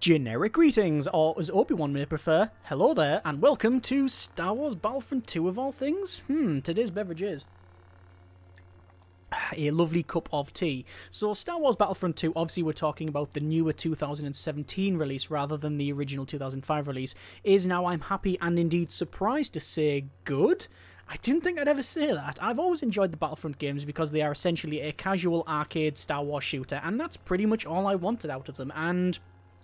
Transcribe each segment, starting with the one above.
Generic greetings, or as Obi-Wan may prefer, hello there, and welcome to Star Wars Battlefront 2 of all things. Hmm, today's beverage is a lovely cup of tea. So Star Wars Battlefront 2, obviously we're talking about the newer 2017 release rather than the original 2005 release, is now I'm happy and indeed surprised to say good. I didn't think I'd ever say that. I've always enjoyed the Battlefront games because they are essentially a casual arcade Star Wars shooter, and that's pretty much all I wanted out of them, and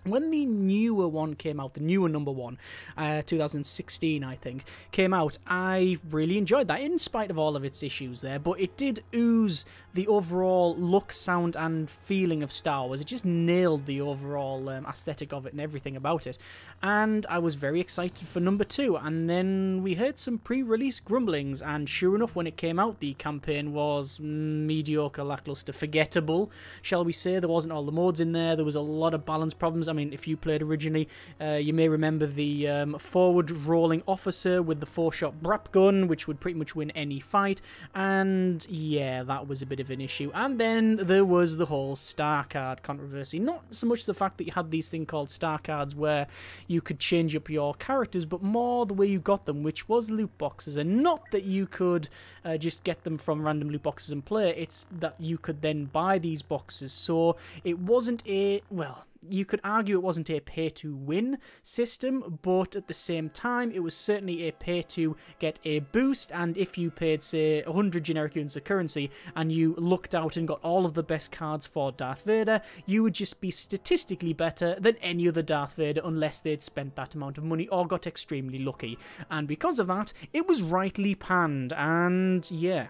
when the newer one came out, the newer number one, uh, 2016, I think, came out, I really enjoyed that, in spite of all of its issues there. But it did ooze the overall look, sound, and feeling of Star Wars. It just nailed the overall um, aesthetic of it and everything about it. And I was very excited for number two. And then we heard some pre release grumblings, and sure enough, when it came out, the campaign was mediocre, lackluster, forgettable, shall we say. There wasn't all the modes in there, there was a lot of balance problems. I mean, if you played originally, uh, you may remember the um, forward rolling officer with the four shot BRAP gun, which would pretty much win any fight. And yeah, that was a bit of an issue. And then there was the whole star card controversy. Not so much the fact that you had these thing called star cards where you could change up your characters, but more the way you got them, which was loot boxes. And not that you could uh, just get them from random loot boxes and play, it's that you could then buy these boxes. So it wasn't a, well, you could argue it wasn't a pay to win system, but at the same time, it was certainly a pay to get a boost. And if you paid, say, 100 generic units of currency and you looked out and got all of the best cards for Darth Vader, you would just be statistically better than any other Darth Vader unless they'd spent that amount of money or got extremely lucky. And because of that, it was rightly panned. And yeah.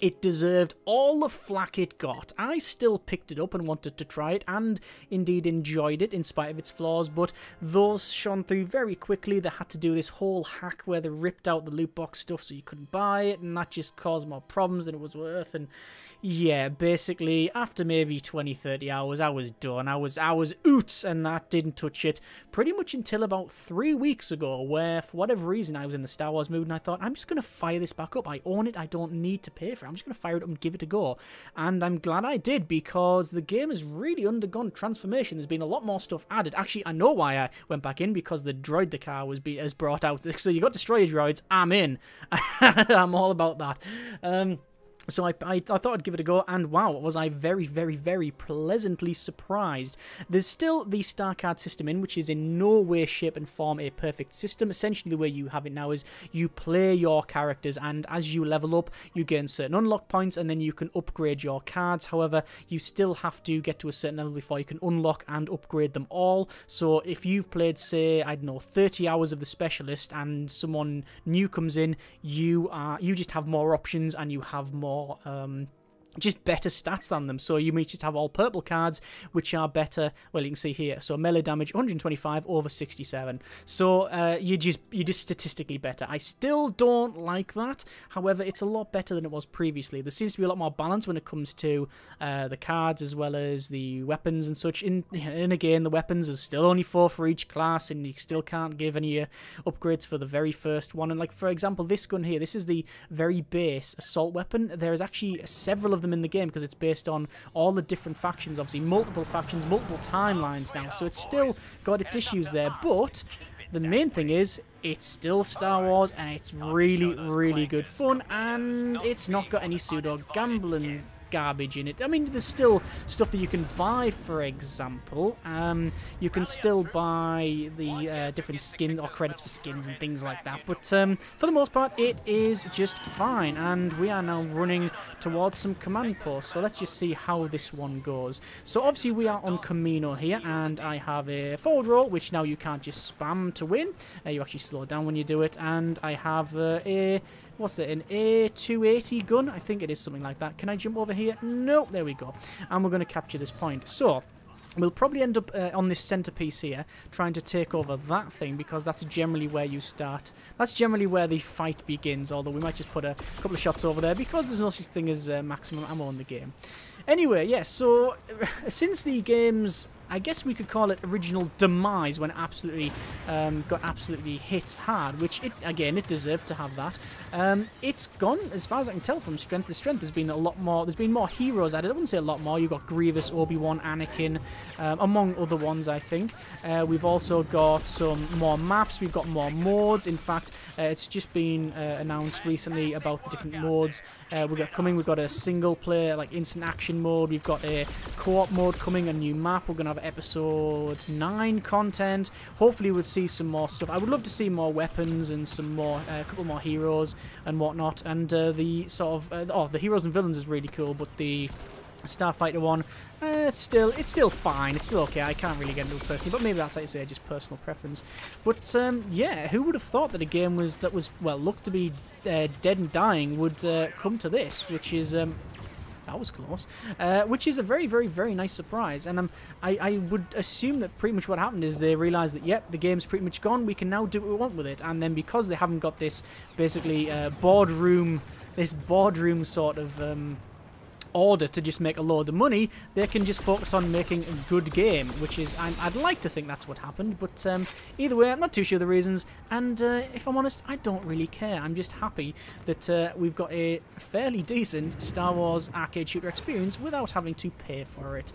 It deserved all the flack it got. I still picked it up and wanted to try it, and indeed enjoyed it in spite of its flaws, but those shone through very quickly. They had to do this whole hack where they ripped out the loot box stuff so you couldn't buy it, and that just caused more problems than it was worth. And yeah, basically, after maybe 20, 30 hours, I was done. I was, I was oots, and that didn't touch it pretty much until about three weeks ago, where for whatever reason I was in the Star Wars mood, and I thought, I'm just going to fire this back up. I own it. I don't need to pay for it. I'm just going to fire it up and give it a go. And I'm glad I did because the game has really undergone transformation. There's been a lot more stuff added. Actually, I know why I went back in because the droideka was be has brought out. So you got destroyer droids. I'm in. I'm all about that. Um, so I, I, I, thought I'd give it a go, and wow, was I very, very, very pleasantly surprised. There's still the star card system in, which is in no way, shape, and form a perfect system. Essentially, the way you have it now is you play your characters, and as you level up, you gain certain unlock points, and then you can upgrade your cards. However, you still have to get to a certain level before you can unlock and upgrade them all. So if you've played, say, I don't know, 30 hours of the specialist, and someone new comes in, you are you just have more options, and you have more more um, just better stats than them. So you may just have all purple cards, which are better. Well, you can see here. So melee damage 125 over 67. So uh, you just you're just statistically better. I still don't like that. However, it's a lot better than it was previously. There seems to be a lot more balance when it comes to uh, the cards as well as the weapons and such. In and again, the weapons are still only four for each class, and you still can't give any uh, upgrades for the very first one. And like for example, this gun here, this is the very base assault weapon. There is actually several of them in the game because it's based on all the different factions, obviously multiple factions, multiple timelines now, so it's still got its issues there, but the main thing is it's still Star Wars and it's really, really good fun and it's not got any pseudo gambling garbage in it. I mean, there's still stuff that you can buy, for example. Um, you can still buy the uh, different skins or credits for skins and things like that. But um, for the most part, it is just fine. And we are now running towards some command posts. So let's just see how this one goes. So obviously we are on Kamino here, and I have a forward roll, which now you can't just spam to win. Uh, you actually slow down when you do it. And I have uh, a what's it, an A280 gun? I think it is something like that. Can I jump over here? No, there we go. And we're going to capture this point. So, We'll probably end up uh, on this centerpiece here, trying to take over that thing, because that's generally where you start. That's generally where the fight begins, although we might just put a couple of shots over there, because there's no such thing as uh, maximum ammo in the game. Anyway, yes, yeah, so since the game's I guess we could call it original demise when absolutely um, got absolutely hit hard, which it again it deserved to have that. Um, it's gone as far as I can tell from strength to strength. There's been a lot more. There's been more heroes added. I wouldn't say a lot more. You've got Grievous, Obi Wan, Anakin, um, among other ones. I think uh, we've also got some more maps. We've got more modes. In fact, uh, it's just been uh, announced recently about the different modes uh, we've got coming. We've got a single player like instant action mode. We've got a co-op mode coming. A new map. We're gonna have episode nine content. Hopefully, we'll see some more stuff. I would love to see more weapons and some more, uh, a couple more heroes and whatnot. And uh, the sort of uh, oh, the heroes and villains is really cool, but the Starfighter one, uh, it's still it's still fine. It's still okay. I can't really get into it personally, but maybe that's like I say, just personal preference. But um, yeah, who would have thought that a game was that was well looked to be uh, dead and dying would uh, come to this, which is um, that was close. Uh, which is a very, very, very nice surprise. And um, I, I would assume that pretty much what happened is they realised that, yep, the game's pretty much gone. We can now do what we want with it. And then because they haven't got this basically uh, boardroom, this boardroom sort of um, order to just make a load of money, they can just focus on making a good game, which is, i would like to think that's what happened, but um, either way, I'm not too sure the reasons, and uh, if I'm honest, I don't really care. I'm just happy that uh, we've got a fairly decent Star Wars arcade shooter experience without having to pay for it.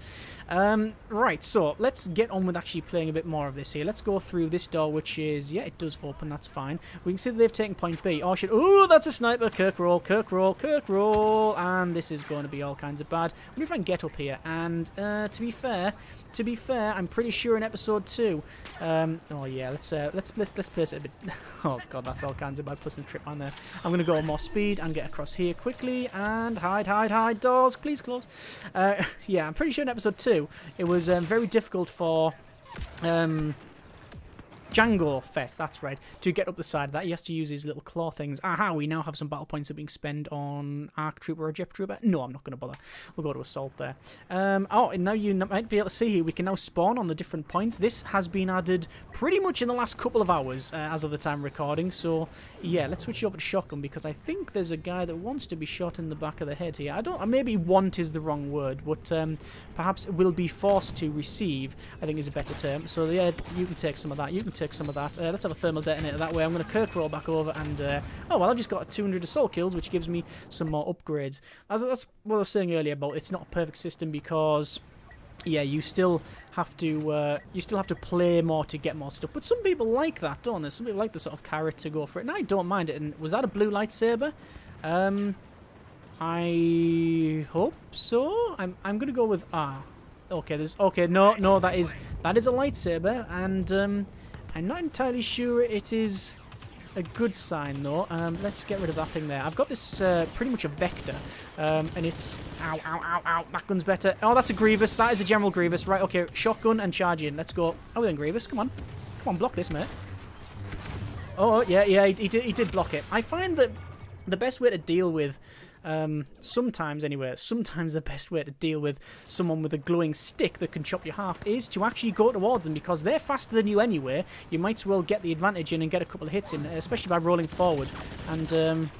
Um, right, so let's get on with actually playing a bit more of this here. Let's go through this door, which is, yeah, it does open, that's fine. We can see that they've taken point B. Oh, shit. Oh, that's a sniper. Kirk roll, Kirk roll, Kirk roll. And this is going to be all kinds of bad. I wonder if I can get up here. And uh, to be fair, to be fair, I'm pretty sure in episode two. Um, oh yeah, let's uh, let's let's let's place it a bit. oh god, that's all kinds of bad. Plus the trip on there. I'm gonna go more speed and get across here quickly and hide, hide, hide. Doors, please close. Uh, yeah, I'm pretty sure in episode two it was um, very difficult for. Um, Jango Fett, that's right. To get up the side of that, he has to use his little claw things. Aha, we now have some battle points that we can spend on Arc Trooper or Jet Trooper. No, I'm not going to bother. We'll go to Assault there. Um, oh, and now you might be able to see here, we can now spawn on the different points. This has been added pretty much in the last couple of hours uh, as of the time recording. So, yeah, let's switch over to Shotgun because I think there's a guy that wants to be shot in the back of the head here. I don't, maybe want is the wrong word, but um, perhaps will be forced to receive, I think is a better term. So, yeah, you can take some of that. You can take take some of that. Uh, let's have a thermal detonator that way. I'm going to Kirk roll back over and... Uh, oh, well, I've just got 200 assault kills, which gives me some more upgrades. As, that's what I was saying earlier about it's not a perfect system because... Yeah, you still have to uh, you still have to play more to get more stuff. But some people like that, don't they? Some people like the sort of carrot to go for it, and I don't mind it. And was that a blue lightsaber? Um, I hope so. I'm I'm gonna go with ah. Okay, there's okay. No, no, that is that is a lightsaber, and um, I'm not entirely sure it is a good sign though. Um, let's get rid of that thing there. I've got this uh, pretty much a vector, um, and it's ow, ow, ow, ow. That gun's better. Oh, that's a Grievous. That is a General Grievous. Right, okay. Shotgun and charge in. Let's go. Oh, then Grievous. Come on, come on, block this, mate. Oh, yeah, yeah. He, he did. He did block it. I find that the best way to deal with um, sometimes, anyway, sometimes the best way to deal with someone with a glowing stick that can chop you half is to actually go towards them because they're faster than you anyway. You might as well get the advantage in and get a couple of hits in, especially by rolling forward. And um,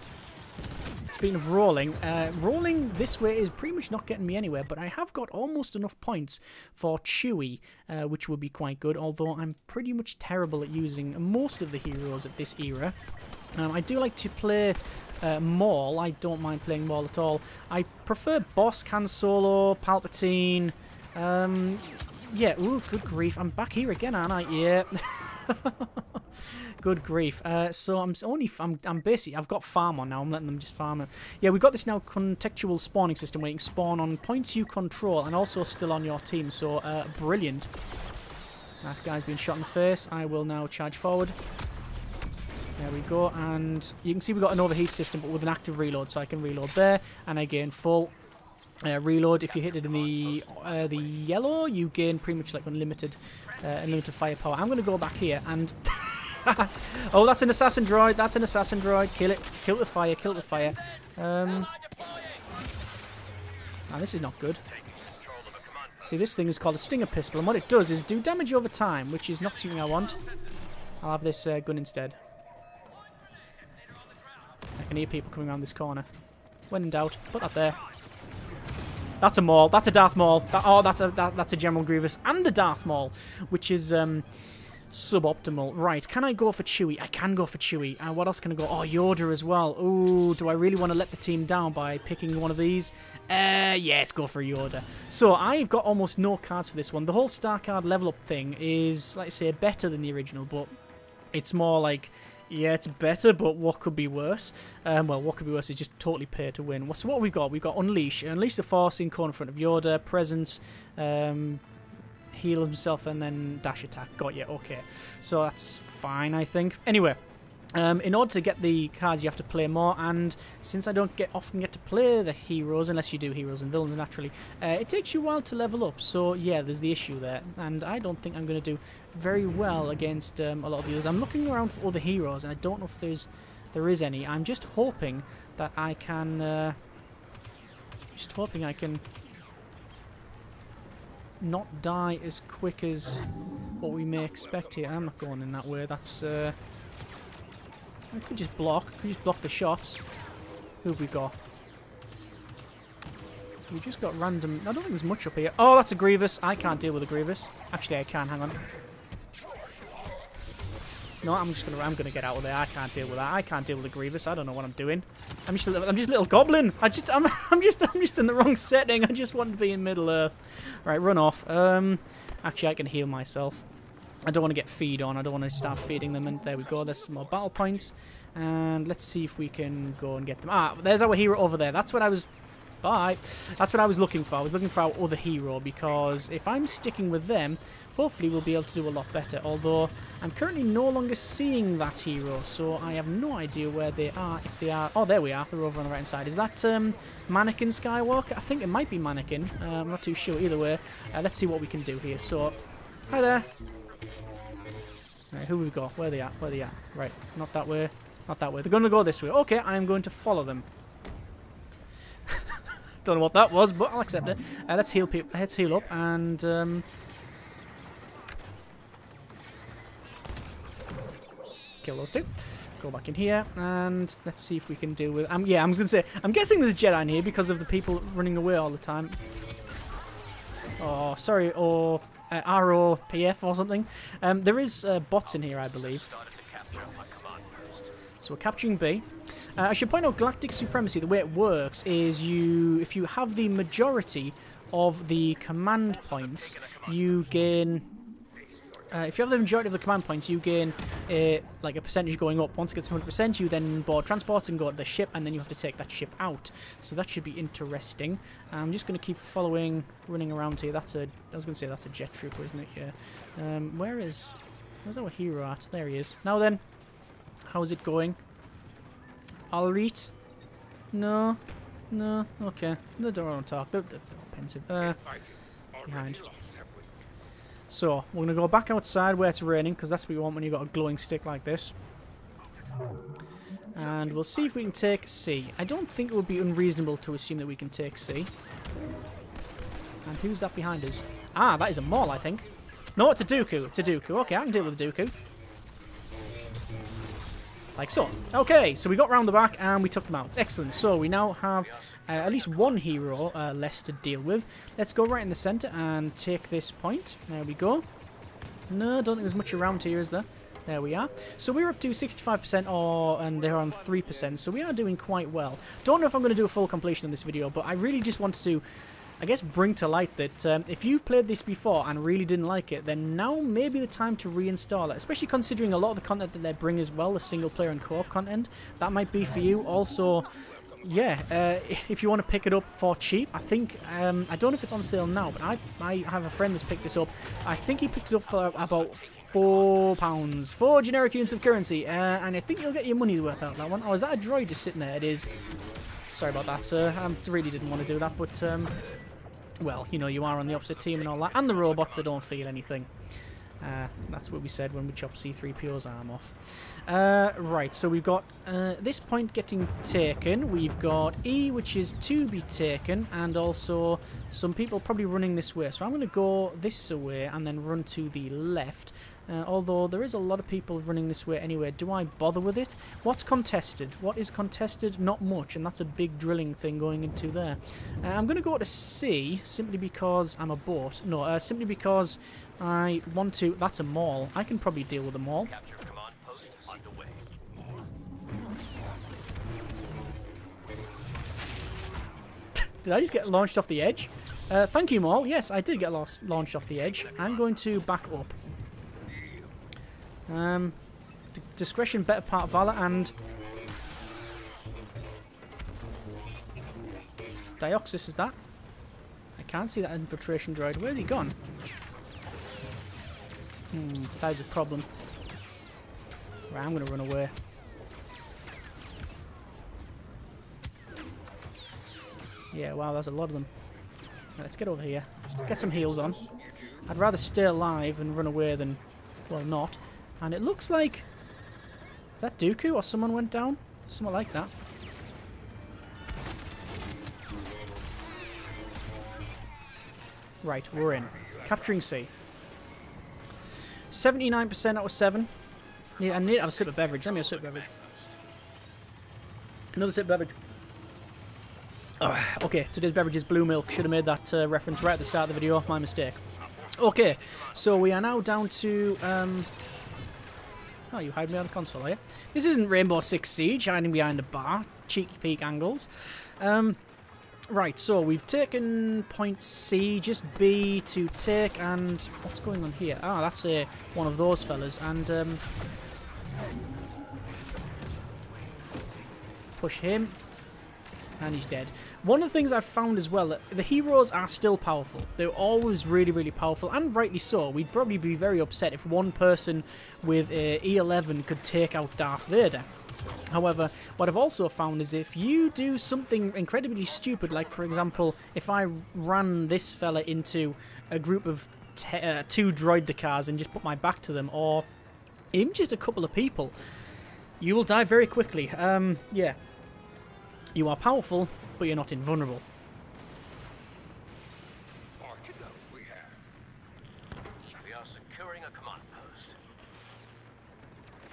Speaking of rolling, uh, rolling this way is pretty much not getting me anywhere, but I have got almost enough points for Chewy, uh, which would be quite good, although I'm pretty much terrible at using most of the heroes at this era. Um, I do like to play uh, Maul. I don't mind playing Maul at all. I prefer Bossk, Han Solo, Palpatine. Um, yeah, ooh, good grief. I'm back here again, aren't I? Yeah. good grief. Uh, so I'm only, I'm, I'm basically, I've got farm on now. I'm letting them just farm it. Yeah, we've got this now contextual spawning system where you can spawn on points you control and also still on your team. So, uh, brilliant. That guy's been shot in the face. I will now charge forward. There we go, and you can see we've got an overheat system, but with an active reload, so I can reload there, and I gain full uh, reload. If you hit it in the uh, the yellow, you gain pretty much like unlimited uh, unlimited firepower. I'm going to go back here, and... oh, that's an assassin droid, that's an assassin droid. Kill it, kill the fire, kill the fire. Um, oh, this is not good. See, this thing is called a Stinger Pistol, and what it does is do damage over time, which is not something I want. I'll have this uh, gun instead. Can hear people coming around this corner. When in doubt, put that there. That's a Maul. That's a Darth Maul. That, oh, that's a that, that's a General Grievous and a Darth Maul, which is um, suboptimal. Right, can I go for Chewie? I can go for Chewie. Uh, what else can I go? Oh, Yoda as well. Ooh, do I really want to let the team down by picking one of these? Uh, yes, go for Yoda. So I've got almost no cards for this one. The whole star card level up thing is, like I say, better than the original, but it's more like yeah, it's better, but what could be worse? Um, well, what could be worse is just totally pay to win. So what we've got? We've got Unleash. Unleash the Force in corner front of Yoda. Presence. Um, heal himself and then dash attack. Got you. Okay. So that's fine, I think. Anyway, um, in order to get the cards, you have to play more, and since I don't get often get to play the heroes, unless you do heroes and villains naturally, uh, it takes you a while to level up. So yeah, there's the issue there, and I don't think I'm going to do very well against um, a lot of the others. I'm looking around for other heroes, and I don't know if there's there is any. I'm just hoping that I can, uh, just hoping I can not die as quick as what we may expect here. I'm not going in that way. That's. Uh, I could just block. I could just block the shots. Who have we got? We just got random... I don't think there's much up here. Oh, that's a Grievous. I can't deal with a Grievous. Actually, I can. Hang on. No, I'm just gonna I'm gonna get out of there. I can't deal with that. I can't deal with a Grievous. I don't know what I'm doing. I'm just a little, I'm just a little goblin. I just I'm I'm just I'm just in the wrong setting. I just want to be in Middle Earth. Right, run off. Um, actually, I can heal myself. I don't want to get feed on. I don't want to start feeding them. And there we go. There's some more battle points. And let's see if we can go and get them. Ah, there's our hero over there. That's what I was... Bye. That's what I was looking for. I was looking for our other hero because if I'm sticking with them, hopefully we'll be able to do a lot better. Although I'm currently no longer seeing that hero, so I have no idea where they are. If they are... Oh, there we are. They're over on the right side. Is that um, an Anakin Skywalker? I think it might be an Anakin. Uh, I'm not too sure. Either way, uh, let's see what we can do here. So, hi there. Right, who we got? Where they at? Where they at? Right, not that way. Not that way. They're going to go this way. Okay, I'm going to follow them. Don't know what that was, but I'll accept it. Uh, let's heal people. Let's heal up and um, kill those two. Go back in here and let's see if we can deal with. Um, yeah, I'm going to say. I'm guessing there's Jedi in here because of the people running away all the time. Oh, sorry. Or uh, ROPF or something. Um, there is uh, bots in here, I believe. So we're capturing B. Uh, I should point out Galactic Supremacy, the way it works is you, if you have the majority of the command points, you gain uh, if you have the majority of the command points, you gain a, like a percentage going up. Once it gets to 100%, you then board transports and go to the ship, and then you have to take that ship out. So that should be interesting. I'm just going to keep following, running around here. That's a, I was going to say that's a jet trooper, isn't it? Yeah. Um, where is, where's our hero at? There he is. Now then, how's it going? Alright? No? No? Okay. They don't want to talk. They're, they're, they're pensive. Uh, behind. So, we're going to go back outside where it's raining, because that's what you want when you've got a glowing stick like this. And we'll see if we can take C. I don't think it would be unreasonable to assume that we can take C. And who's that behind us? Ah, that is a Maul, I think. No, it's a Dooku. It's a Dooku. Okay, I can deal with a Dooku. Like so. Okay, so we got round the back and we took them out. Excellent. So we now have uh, at least one hero uh, less to deal with. Let's go right in the centre and take this point. There we go. No, don't think there's much around here, is there? There we are. So we're up to 65% or and they're on 3%, so we are doing quite well. Don't know if I'm going to do a full completion in this video, but I really just wanted to I guess bring to light that um, if you've played this before and really didn't like it, then now may be the time to reinstall it, especially considering a lot of the content that they bring as well, the single player and co-op content, that might be for you. Also, yeah, uh, if you want to pick it up for cheap, I think, um, I don't know if it's on sale now, but I, I have a friend that's picked this up. I think he picked it up for about four pounds, four generic units of currency, uh, and I think you'll get your money's worth out of that one. Oh, is that a droid just sitting there? It is. Sorry about that, sir. I really didn't want to do that, but um, well, you know, you are on the opposite team and all that, and the robots that don't feel anything. Uh, that's what we said when we chopped C-3PO's arm off. Uh, right, so we've got uh, this point getting taken. We've got E, which is to be taken, and also some people probably running this way. So I'm going to go this way and then run to the left. Uh, although there is a lot of people running this way anyway. Do I bother with it? What's contested? What is contested? Not much, and that's a big drilling thing going into there. Uh, I'm going to go to C simply because I'm a boat. No, uh, simply because I want to... That's a Maul. I can probably deal with a Maul. Did I just get launched off the edge? Uh, thank you, Maul. Yes, I did get lost, launched off the edge. I'm going to back up. Um, discretion, better part valor, and Dioxis is that? I can't see that infiltration droid. Where's he gone? Hmm, that is a problem. Right, I'm to run away. Yeah, wow, there's a lot of them. Right, let's get over here. Get some heals on. I'd rather stay alive and run away than, well, not. And it looks like... Is that Dooku or someone went down? Something like that. Right, we're in. Capturing C. 79% out of 7. Yeah, I need to have a sip of beverage. Let me have a sip of beverage. Another sip of beverage. Oh, okay, today's beverage is blue milk. Should have made that uh, reference right at the start of the video. Off my mistake. Okay, so we are now down to... Um, Oh, you hide me on the console, you? This isn't Rainbow Six Siege, hiding behind a bar. Cheeky peek angles. Um, right, so we've taken point C, just B to take, and what's going on here? Ah, that's a, one of those fellas, and um, push him, and he's dead. One of the things I've found as well, the heroes are still powerful. They're always really, really powerful, and rightly so. We'd probably be very upset if one person with a E11 could take out Darth Vader. However, what I've also found is if you do something incredibly stupid, like for example, if I ran this fella into a group of uh, two droidekas and just put my back to them, or even just a couple of people, you will die very quickly. Um, yeah, you are powerful, but you're not invulnerable.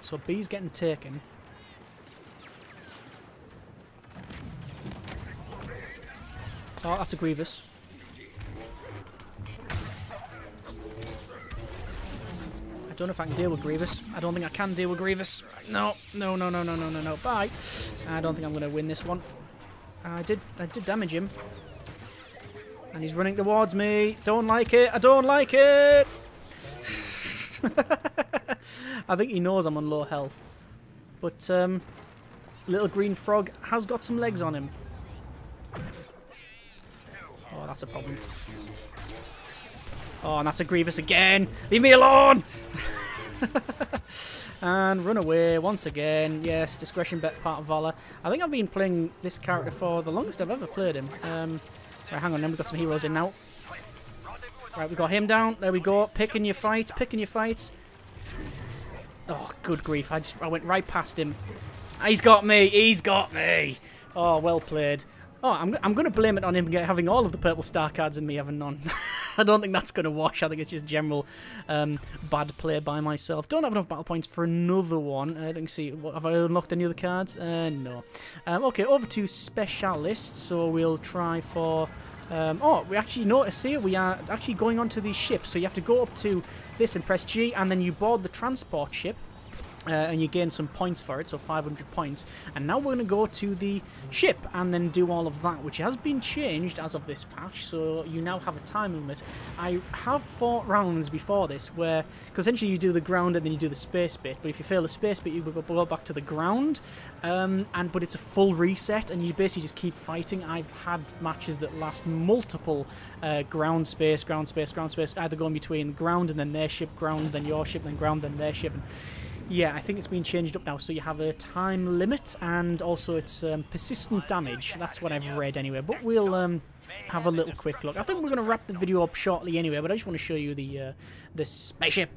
So B's getting taken. Oh, that's a Grievous. Don't know if I can deal with Grievous. I don't think I can deal with Grievous. No, no, no, no, no, no, no, no. Bye. I don't think I'm going to win this one. I did, I did damage him. And he's running towards me. Don't like it. I don't like it. I think he knows I'm on low health. But, um, little green frog has got some legs on him. Oh, that's a problem. Oh, and that's a Grievous again. Leave me alone! and run away once again. Yes, discretion bet part of Valor. I think I've been playing this character for the longest I've ever played him. Um, right, hang on, then we've got some heroes in now. Right, we got him down. There we go. Picking your fights, picking your fights. Oh, good grief. I just I went right past him. He's got me. He's got me. Oh, well played. Oh, I'm, I'm going to blame it on him having all of the purple star cards and me having none. I don't think that's going to wash. I think it's just general um, bad play by myself. Don't have enough battle points for another one. Uh, let me see. What, Have I unlocked any other cards? Uh, no. Um, okay, over to specialists. So we'll try for... Um, oh, we actually notice here we are actually going onto these ships. So you have to go up to this and press G, and then you board the transport ship. Uh, and you gain some points for it, so 500 points. And now we're going to go to the ship and then do all of that, which has been changed as of this patch, so you now have a time limit. I have fought rounds before this where, because essentially you do the ground and then you do the space bit, but if you fail the space bit, you go back to the ground, um, and but it's a full reset, and you basically just keep fighting. I've had matches that last multiple uh, ground space, ground space, ground space, either going between ground and then their ship, ground, then your ship, then ground, then their ship. And, yeah, I think it's been changed up now, so you have a time limit, and also it's um, persistent damage. That's what I've read anyway, but we'll um, have a little quick look. I think we're going to wrap the video up shortly anyway, but I just want to show you the, uh, the spaceship.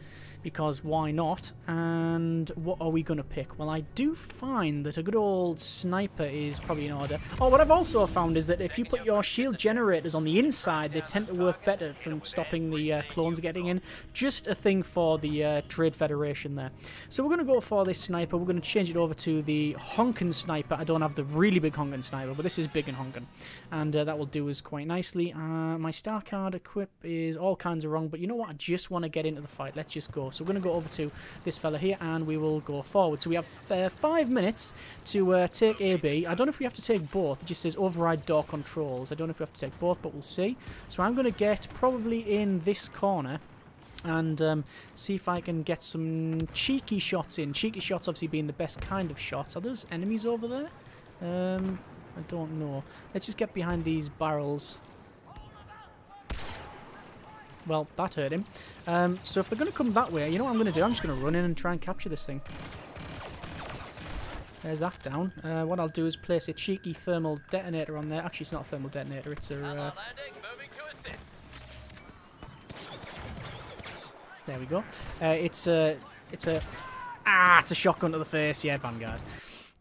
Because why not? And what are we going to pick? Well, I do find that a good old sniper is probably in order. Oh, what I've also found is that if you put your shield generators on the inside, they tend to work better from stopping the uh, clones getting in. Just a thing for the uh, Trade Federation there. So we're going to go for this sniper. We're going to change it over to the Honken sniper. I don't have the really big Honken sniper, but this is big and Honken. And uh, that will do us quite nicely. Uh, my star card equip is all kinds of wrong, but you know what? I just want to get into the fight. Let's just go. So we're going to go over to this fella here and we will go forward. So we have uh, five minutes to uh, take AB. I don't know if we have to take both. It just says override door controls. I don't know if we have to take both, but we'll see. So I'm going to get probably in this corner and um, see if I can get some cheeky shots in. Cheeky shots obviously being the best kind of shots. Are there enemies over there? Um, I don't know. Let's just get behind these barrels well, that hurt him. Um, so if they're going to come that way, you know what I'm going to do? I'm just going to run in and try and capture this thing. There's that down. Uh, what I'll do is place a cheeky thermal detonator on there. Actually, it's not a thermal detonator. It's a... Uh, there we go. Uh, it's a... It's a... Ah, it's a shotgun to the face. Yeah, Vanguard.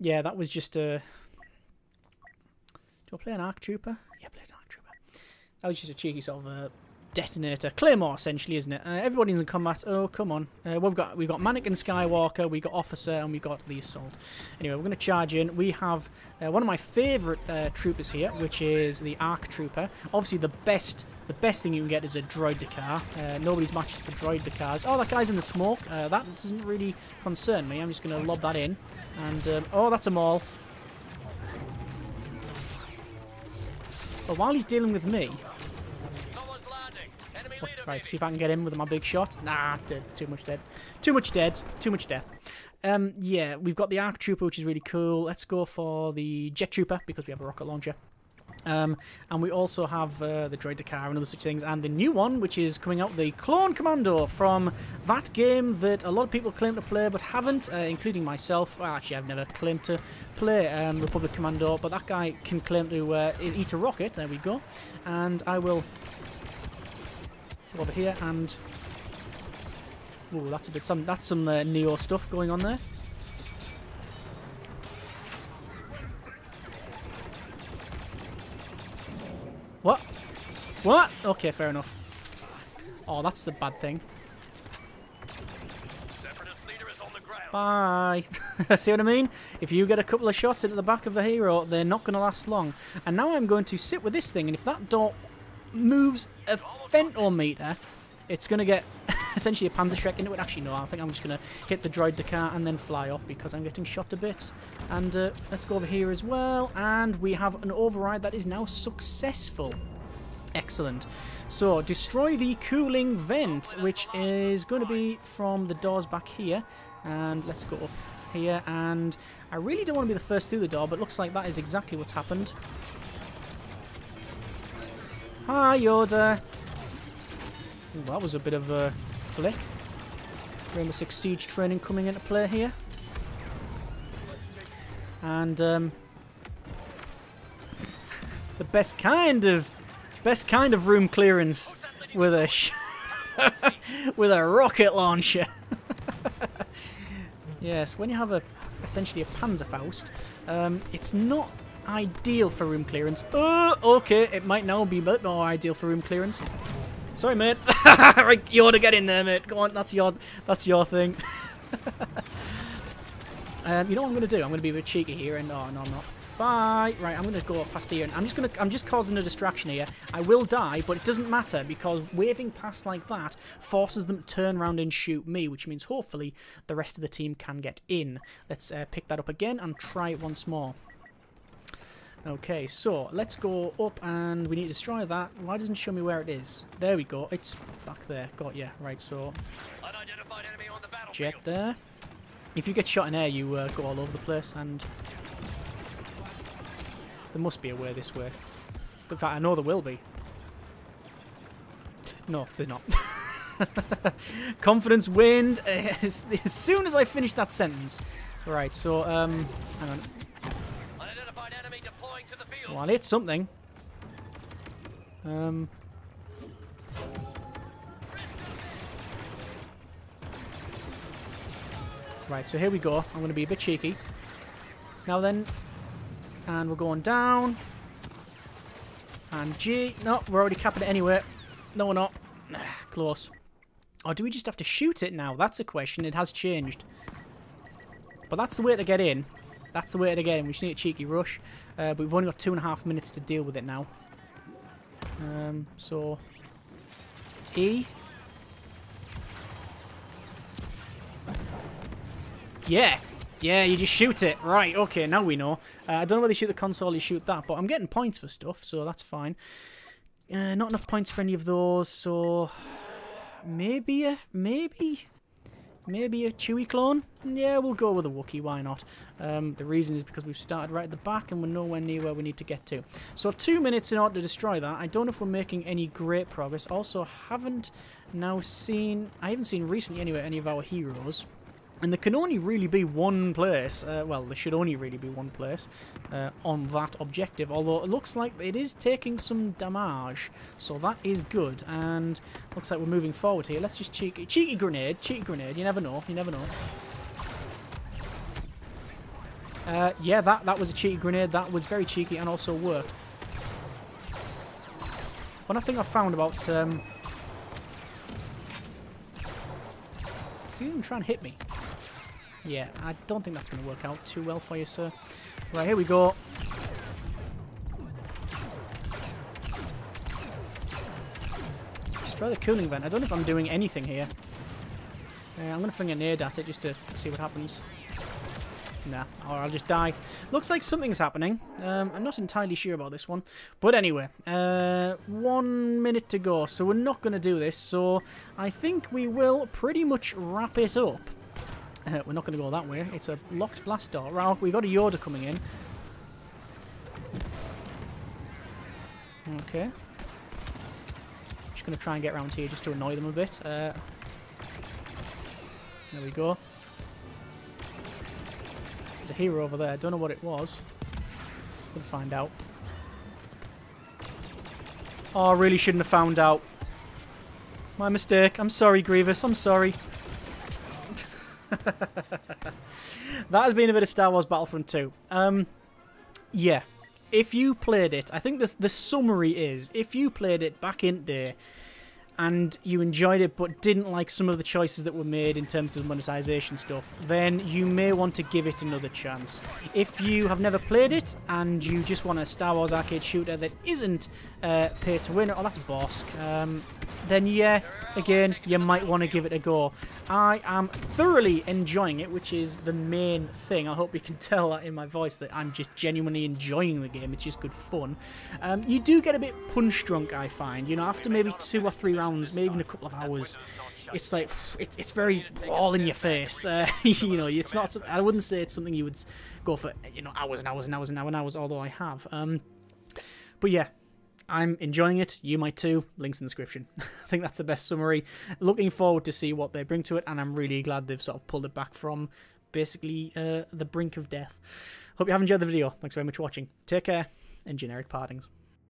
Yeah, that was just a... Do I play an ARC Trooper? Yeah, play an ARC Trooper. That was just a cheeky sort of uh, detonator. Claymore, essentially, isn't it? Uh, everybody's in combat. Oh, come on. Uh, we've got we've got an Anakin Skywalker, we've got Officer, and we've got the Assault. Anyway, we're going to charge in. We have uh, one of my favourite uh, troopers here, which is the ARC Trooper. Obviously, the best the best thing you can get is a droideka. Uh, nobody's matches for droidekas. Oh, that guy's in the smoke. Uh, that doesn't really concern me. I'm just going to lob that in. And, um, oh, that's a maul. But while he's dealing with me, Right, see if I can get in with my big shot. Nah, dead. Too much dead. Too much dead. Too much death. Um, yeah, we've got the ARC Trooper, which is really cool. Let's go for the Jet Trooper, because we have a rocket launcher. Um, and we also have uh, the Droideka and other such things, and the new one, which is coming out, the Clone Commando from that game that a lot of people claim to play but haven't, uh, including myself. Well, actually, I've never claimed to play um, Republic Commando, but that guy can claim to uh, eat a rocket. There we go. And I will over here and oh that's a bit some that's some uh, neo stuff going on there what what okay fair enough oh that's the bad thing Bye. See what I mean? If you get a couple of shots into the back of the hero, they're not going to last long. And now I'm going to sit with this thing, and if that door moves a femtometer, it's going to get essentially a Panzerschreck into it. Actually, no, I think I'm just going to hit the droideka and then fly off because I'm getting shot to bits. And uh, let's go over here as well. And we have an override that is now successful. Excellent. So, destroy the cooling vent, which is going to be from the doors back here. And let's go up here. And I really don't want to be the first through the door, but looks like that is exactly what's happened. Hi, Yoda. Ooh, that was a bit of a flick. Rainbow Six Siege training coming into play here. And um, the best kind of best kind of room clearance with a with a rocket launcher. yes, when you have a essentially a Panzerfaust, um, it's not ideal for room clearance. Oh, okay, it might now be a bit more ideal for room clearance. Sorry, mate. right, you ought to get in there, mate. Go on, that's your, that's your thing. um, you know what I'm going to do? I'm going to be a bit cheeky here, and oh no, I'm not. Bye. Right, I'm going to go past here, and I'm just going to, I'm just causing a distraction here. I will die, but it doesn't matter because waving past like that forces them to turn around and shoot me, which means hopefully the rest of the team can get in. Let's uh, pick that up again and try it once more. Okay, so let's go up and we need to destroy that. Why doesn't it show me where it is? There we go. It's back there. Got you. Right, so... Jet there. If you get shot in air, you uh, go all over the place and... There must be a way this way. In fact, I know there will be. No, there's not. Confidence wind. As, as soon as I finish that sentence. Right, so, um... Hang on. Well, I need something. Um. Right, so here we go. I'm going to be a bit cheeky. Now then. And we're going down. And G. No, we're already capping it anyway. No, we're not. Close. Or do we just have to shoot it now? That's a question. It has changed. But that's the way to get in. That's the way to get in. We just need a cheeky rush. Uh, but we've only got two and a half minutes to deal with it now. Um, so... E. Yeah. Yeah, you just shoot it. Right, okay, now we know. Uh, I don't know whether you shoot the console or you shoot that, but I'm getting points for stuff, so that's fine. Uh, not enough points for any of those, so... Maybe a... Maybe... Maybe a Chewie clone? Yeah, we'll go with a Wookiee, why not? Um, the reason is because we've started right at the back and we're nowhere near where we need to get to. So two minutes in order to destroy that. I don't know if we're making any great progress. Also, haven't now seen... I haven't seen recently anyway any of our heroes. And there can only really be one place, uh, well, there should only really be one place uh, on that objective, although it looks like it is taking some damage, so that is good, and looks like we're moving forward here. Let's just cheeky, cheeky grenade, cheeky grenade, you never know, you never know. Uh, yeah, that, that was a cheeky grenade, that was very cheeky and also worked. One thing I found about... Um, he even trying to hit me? Yeah, I don't think that's going to work out too well for you, sir. Right, here we go. Try the cooling vent. I don't know if I'm doing anything here. Uh, I'm going to fling a nade at it just to see what happens. Nah, or I'll just die. Looks like something's happening. Um, I'm not entirely sure about this one. But anyway, uh, one minute to go. So we're not going to do this. So I think we will pretty much wrap it up. Uh, we're not going to go that way. It's a locked blast door. Right, we've got a Yoda coming in. Okay. Just going to try and get around here just to annoy them a bit. Uh, there we go. There's a hero over there. Don't know what it was. We'll find out. Oh, I really shouldn't have found out. My mistake. I'm sorry, Grievous. I'm sorry. that has been a bit of Star Wars Battlefront 2. Um, yeah, if you played it, I think the, the summary is, if you played it back in there and you enjoyed it but didn't like some of the choices that were made in terms of monetization stuff, then you may want to give it another chance. If you have never played it and you just want a Star Wars arcade shooter that isn't uh, pay to win, oh that's Bossk, um, then yeah, again, you might want to give it a go. I am thoroughly enjoying it, which is the main thing. I hope you can tell that in my voice that I'm just genuinely enjoying the game. It's just good fun. Um, you do get a bit punch drunk, I find. You know, after maybe two or three rounds, maybe even a couple of hours, it's like it, it's very all in your face. Uh, you know, it's not. I wouldn't say it's something you would go for. You know, hours and hours and hours and hours and hours. Although I have. Um, but yeah, I'm enjoying it. You might too. Links in the description. I think that's the best summary. Looking forward to see what they bring to it, and I'm really glad they've sort of pulled it back from basically uh, the brink of death. Hope you have enjoyed the video. Thanks very much for watching. Take care, and generic partings.